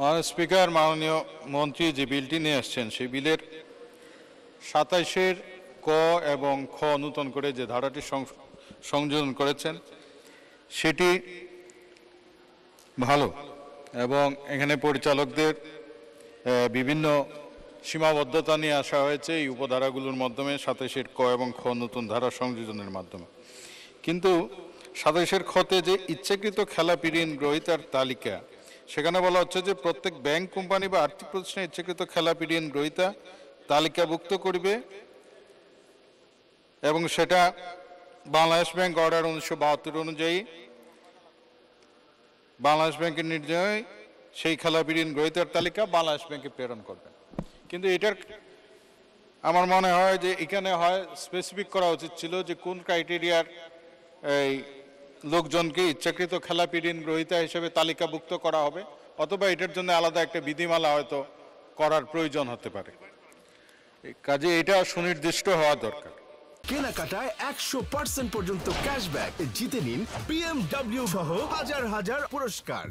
মাননীয় স্পিকার, মাননীয় মন্ত্রী যে বিলটি নিয়ে আসছেন, সেই বিলের সাতাইশের ক এবং খ নূতন করে যে ধারাটি সংযোজন করেছেন, সেটি ভালো এবং এখানে পরিচালকদের বিভিন্ন সীমাবদ্ধতা নিয়ে আসা হয়েছে এই উপধারাগুলোর মাধ্যমে, সাতাইশের ক এবং খ নতুন ধারা সংযোজনের মাধ্যমে। কিন্তু সাতাইশের খতে যে ইচ্ছাকৃত খেলাপি ঋণ গ্রহীতার তালিকা সেখানে বলা হচ্ছে যে প্রত্যেক ব্যাংক কোম্পানি বা আর্থিক প্রতিষ্ঠানে ইচ্ছাকৃত খেলাপি ঋণ গ্রহীতা তালিকাভুক্ত করবে এবং সেটা বাংলাদেশ ব্যাংক অর্ডার উনিশশো বাহাত্তর অনুযায়ী বাংলাদেশ ব্যাংকের নির্দেশে সেই খেলাপি ঋণ গ্রহীতার তালিকা বাংলাদেশ ব্যাংকে প্রেরণ করবেন কিন্তু এটার আমার মনে হয় যে এখানে হয় স্পেসিফিক করা উচিত ছিল যে কোন ক্রাইটেরিয়ার এই লোকজনকে ইচ্ছাকৃত খেলাপি ঋণ গ্রহীতা হিসেবে তালিকাভুক্ত করা হবে অথবা এটার জন্য আলাদা একটা বিধিমালা হয়তো করার প্রয়োজন হতে পারে। কাজে এটা সুনির্দিষ্ট হওয়া দরকার। কেনাকাটায় একশো পার্সেন্ট পর্যন্ত ক্যাশব্যাক জিতে নিন বিএমডব্লিউ সহ হাজার হাজার পুরস্কার।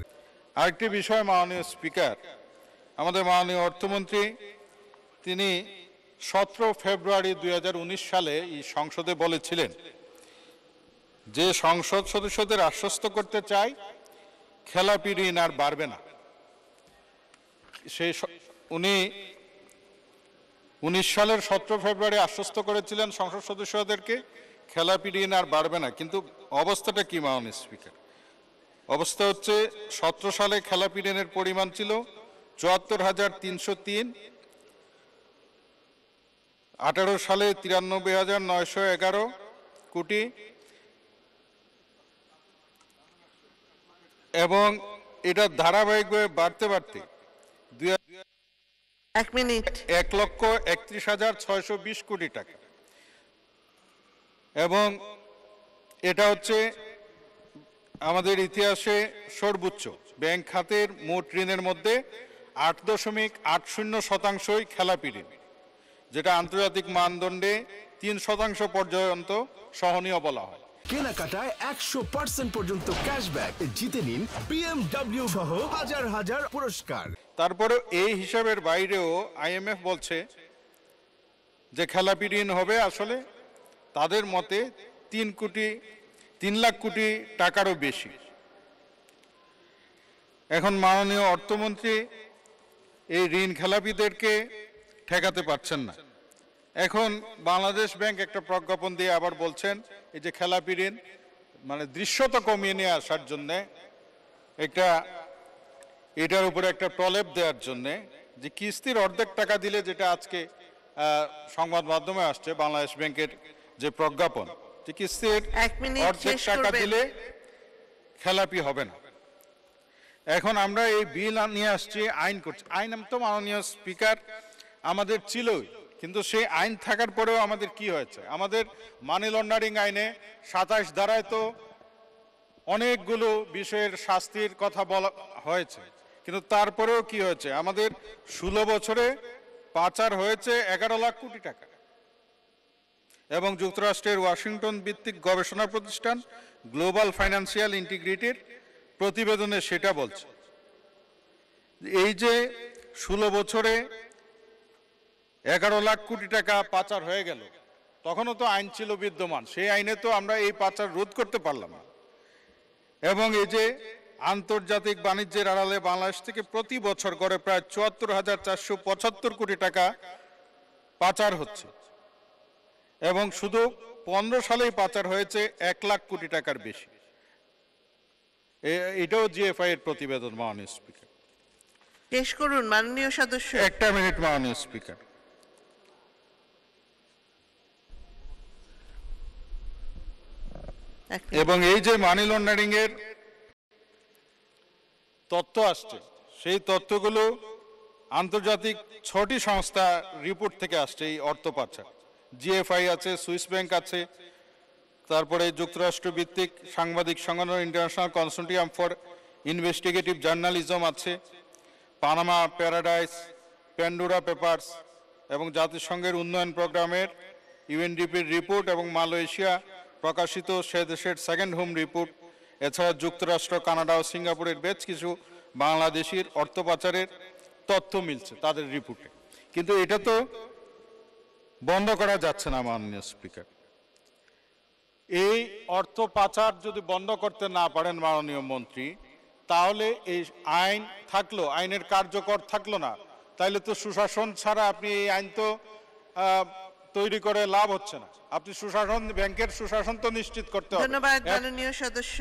আরেকটি বিষয় মাননীয় স্পিকার আমাদের মাননীয় অর্থমন্ত্রী তিনি সতেরো ফেব্রুয়ারি দুই হাজার উনিশ সালে এই সংসদে বলেছিলেন যে সংসদ সদস্যদের আশ্বস্ত করতে চাই খেলাপি ঋণ আর বাড়বে না। সেই উনি উনিশ সালের সতেরো ফেব্রুয়ারি আশ্বস্ত করেছিলেন সংসদ সদস্যদেরকে, খেলাপি ঋণ আর বাড়বে না। কিন্তু অবস্থাটা কি, মাননীয় স্পিকার? অবস্থা হচ্ছে, সতেরো সালে খেলাপি ঋণের পরিমাণ ছিল চুয়াত্তর হাজার তিনশো তিন, আঠারো সালে তিরানব্বই হাজার নয়শো এগারো কোটি এবং এটা ধারাবাহিকভাবে বাড়তে বাড়তে দুই এক মিনিট। এক লক্ষ একত্রিশ হাজার ছয়শো বিশ কোটি টাকা। এবং এটা হচ্ছে আমাদের ইতিহাসে সর্বোচ্চ। ব্যাংক খাতের মোট ঋণের মধ্যে আট দশমিক আট শূন্য শতাংশই খেলাপি ঋণ যেটা আন্তর্জাতিক মানদণ্ডে তিন শতাংশ পর্যন্ত সহনীয় বলা হয়। কেনাকাটায় একশো পার্সেন্ট পর্যন্ত ক্যাশব্যাক জিতে নিন বিএমডব্লিউ সহ হাজার হাজার পুরস্কার। তারপরে এই হিসাবের বাইরেও আইএমএফ বলছে যে খেলাপি ঋণ হবে আসলে তাদের মতে তিন কোটি, তিন লাখ কোটি টাকারও বেশি। এখন মাননীয় অর্থমন্ত্রী এই ঋণ খেলাপিদেরকে ঠেকাতে পারছেন না। এখন বাংলাদেশ ব্যাংক একটা প্রজ্ঞাপন দিয়ে আবার বলছেন এই যে খেলাপি ঋণ মানে দৃশ্যতা কমিয়ে নিয়ে আসার জন্যে একটা এটার উপরে একটা প্রলেপ দেওয়ার জন্যে যে কিস্তির অর্ধেক টাকা দিলে যেটা আজকে সংবাদ মাধ্যমে আসছে বাংলাদেশ ব্যাংকের যে প্রজ্ঞাপন যে কিস্তির অর্ধেক টাকা দিলে খেলাপি হবে না। এখন আমরা এই বিল নিয়ে আসছি আইন করছি। আইন তো মাননীয় স্পিকার আমাদের ছিলই। কিন্তু সেই আইন থাকার পরেও আমাদের কি হয়েছে? আমাদের মানি লন্ডারিং আইনে সাতাশ ধারায় তো অনেকগুলো বিষয়ের শাস্তির কথা বলা হয়েছে। কিন্তু তারপরেও কি হয়েছে? আমাদের ষোলো বছরে পাচার হয়েছে এগারো লাখ কোটি টাকা। এবং যুক্তরাষ্ট্রের ওয়াশিংটন ভিত্তিক গবেষণা প্রতিষ্ঠান গ্লোবাল ফাইন্যান্সিয়াল ইন্টিগ্রিটির প্রতিবেদনে সেটা বলছে। এই যে ষোলো বছরে এগারো লাখ কোটি টাকা পাচার হয়ে গেল। তখনও তো আইন ছিল বিদ্যমান। সেই আইনে তো আমরা এই পাচার রোধ করতে পারলাম না। এবং এই যে আন্তর্জাতিক বাণিজ্যের আড়ালে বাংলাদেশ থেকে প্রতি বছর করে প্রায় চুয়াত্তর হাজার চারশো পঁচাত্তর কোটি টাকা পাচার হচ্ছে। এবং শুধু পনেরো সালেই পাচার হয়েছে এক লাখ কোটি টাকার বেশি। এটাও জিএফআই এর প্রতিবেদন মাননীয় স্পিকার। শেষ করুন মাননীয় সদস্য। একটা মিনিট মাননীয় স্পিকার এক মিনিট। এবং এই যে মানি লন্ডারিং এর তথ্য আসছে, সেই তথ্যগুলো আন্তর্জাতিক ছটি সংস্থা রিপোর্ট থেকে আসছে, এই অর্থ পাচার জিএফআই আছে সুইস ব্যাংক আছে, তারপরে যুক্তরাষ্ট্র ভিত্তিক সাংবাদিক সংগঠন international consortium for investigative journalism আছে পানামা প্যারাডাইস প্যান্ডোরা পেপার্স এবং জাতিসংঘের উন্নয়ন প্রোগ্রামের ইউএনডিপির রিপোর্ট এবং মালয়েশিয়া প্রকাশিত সে দেশের সেকেন্ড হোম রিপোর্ট এছাড়া যুক্তরাষ্ট্র, কানাডা ও সিঙ্গাপুরের বেশ কিছু বাংলাদেশের অর্থ পাচারের তথ্য মিলছে তাদের রিপোর্টে কিন্তু এটা তো বন্ধ করা যাচ্ছে না, মাননীয় স্পিকার এই অর্থ পাচার যদি বন্ধ করতে না পারেন, মাননীয় মন্ত্রী, তাহলে এই আইন থাকল, আইনের কার্যকর থাকল না। তাইলে তো সুশাসন ছাড়া আপনি এই আইন তো তৈরি করে লাভ হচ্ছে না। আপনি সুশাসন ব্যাংকের সুশাসন তো নিশ্চিত করতে হবে। ধন্যবাদ মাননীয় সদস্য।